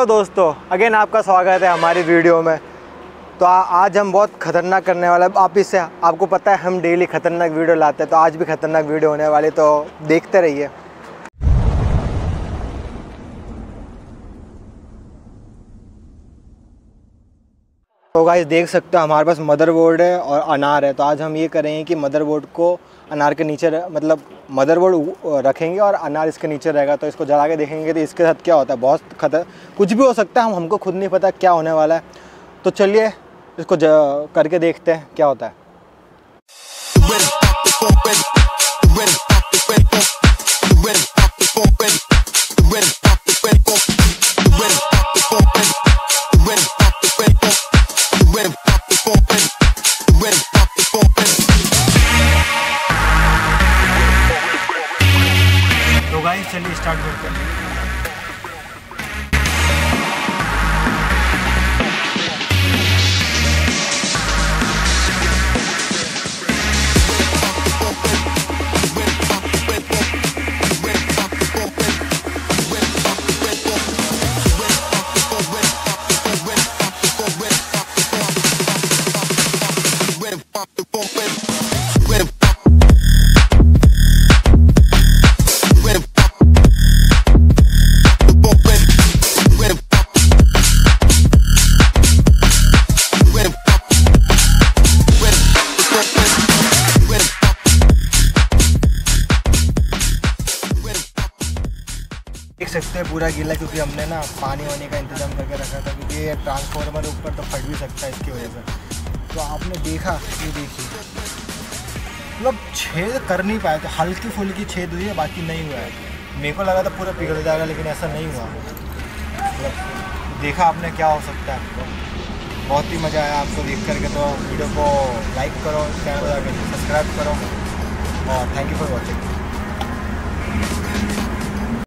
Hello दोस्तों। Again आपका स्वागत है हमारी वीडियो में। तो आ, आज हम बहुत खतरनाक करने वाले हैं। आप इससे आपको पता है हम डेली खतरनाक वीडियो लाते हैं तो आज भी खतरनाक वीडियो होने वाली तो देखते रहिए। तो गाइस देख सकते हो हमारे पास मदरबोर्ड है और अनार है तो आज हम ये करेंगे कि मदरबोर्ड को अनार के नीचे मतलब मदरबोर्ड रखेंगे और अनार इसके नीचे रहेगा तो इसको जला के देखेंगे तो इसके साथ क्या होता है बहुत खतर कुछ भी हो सकता है हम हमको खुद नहीं पता क्या होने वाला है तो चलिए इसको ज, करके देखते हैं क्या होता है तो चलिए स्टार्ट करते हैं। देख सकते हैं पूरा गीला क्योंकि हमने ना पानी वानी का इंतज़ाम करके रखा था, क्योंकि ये ट्रांसफार्मर ऊपर तो फट भी सकता है इसकी वजह से। तो आपने देखा, ये देखिए। मतलब छेद कर नहीं पाया थे, हल्की फुल्की छेद हुई है, बाकी नहीं हुआ है। मेरे को लगा था पूरा पिघल जाएगा, लेकिन ऐसा नहीं हुआ। मतलब देखा आपने क्या हो सकता है। बहुत ही मज़ा आया आपको देख करके तो वीडियो को लाइक करो चैनल को सब्सक्राइब करो, और थैंक यू फॉर वॉचिंग